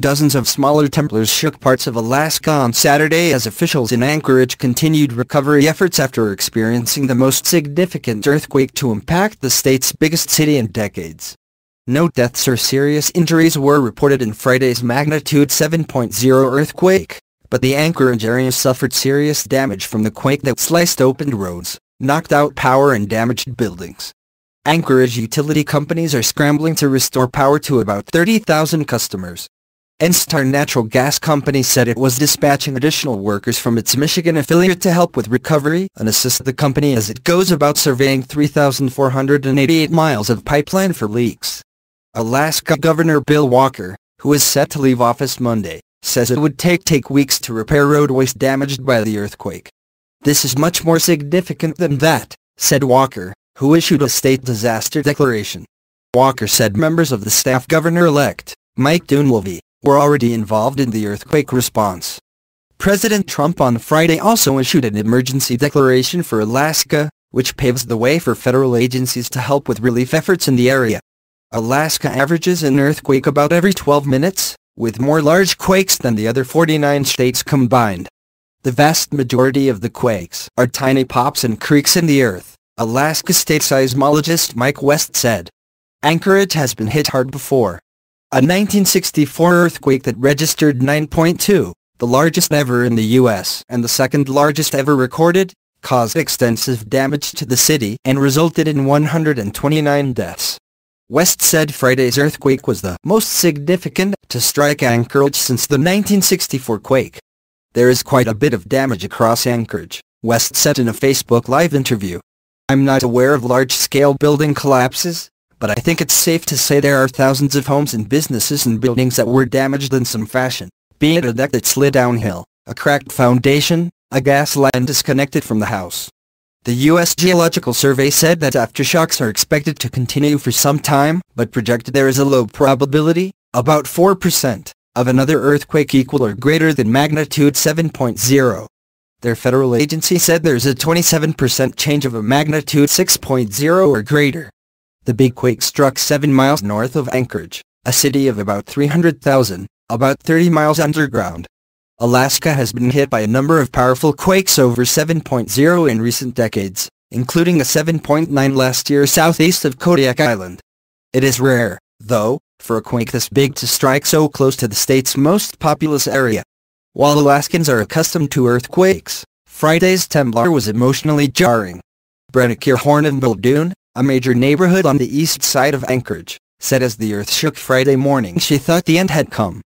Dozens of smaller temblors shook parts of Alaska on Saturday as officials in Anchorage continued recovery efforts after experiencing the most significant earthquake to impact the state's biggest city in decades. No deaths or serious injuries were reported in Friday's magnitude 7.0 earthquake, but the Anchorage area suffered serious damage from the quake that sliced open roads, knocked out power and damaged buildings. Anchorage utility companies are scrambling to restore power to about 30,000 customers. ENSTAR Natural Gas Company said it was dispatching additional workers from its Michigan affiliate to help with recovery and assist the company as it goes about surveying 3,488 miles of pipeline for leaks. Alaska Governor Bill Walker, who is set to leave office Monday, says it would take take weeks to repair roadways damaged by the earthquake. This is much more significant than that, said Walker, who issued a state disaster declaration. Walker said members of the staff governor-elect, Mike Dunleavy, were already involved in the earthquake response. President Trump on Friday also issued an emergency declaration for Alaska, which paves the way for federal agencies to help with relief efforts in the area. Alaska averages an earthquake about every 12 minutes, with more large quakes than the other 49 states combined. The vast majority of the quakes are tiny pops and creaks in the earth, Alaska state seismologist Mike West said. Anchorage has been hit hard before, a 1964 earthquake that registered 9.2, the largest ever in the U.S. and the second largest ever recorded, caused extensive damage to the city and resulted in 129 deaths. West said Friday's earthquake was the most significant to strike Anchorage since the 1964 quake. There is quite a bit of damage across Anchorage, West said in a Facebook Live interview. I'm not aware of large-scale building collapses, but I think it's safe to say there are thousands of homes and businesses and buildings that were damaged in some fashion, be it a deck that slid downhill, a cracked foundation, a gas line disconnected from the house. The U.S. Geological Survey said that aftershocks are expected to continue for some time, but projected there is a low probability, about 4%, of another earthquake equal or greater than magnitude 7.0. Their federal agency said there's a 27% change of a magnitude 6.0 or greater. The big quake struck 7 miles north of Anchorage, a city of about 300,000, about 30 miles underground. Alaska has been hit by a number of powerful quakes over 7.0 in recent decades, including a 7.9 last year southeast of Kodiak Island. It is rare, though, for a quake this big to strike so close to the state's most populous area. While Alaskans are accustomed to earthquakes, Friday's temblor was emotionally jarring. Brenna Horn of Muldoon, a major neighborhood on the east side of Anchorage, said as the earth shook Friday morning she thought the end had come.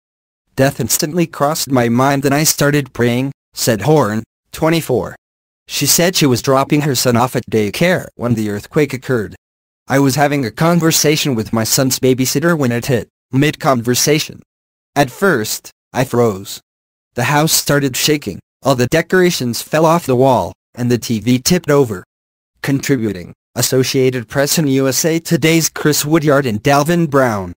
Death instantly crossed my mind and I started praying, said Horn, 24. She said she was dropping her son off at daycare when the earthquake occurred. I was having a conversation with my son's babysitter when it hit, mid-conversation. At first, I froze. The house started shaking, all the decorations fell off the wall, and the TV tipped over. Contributing, Associated Press and USA Today's Chris Woodyard and Dalvin Brown.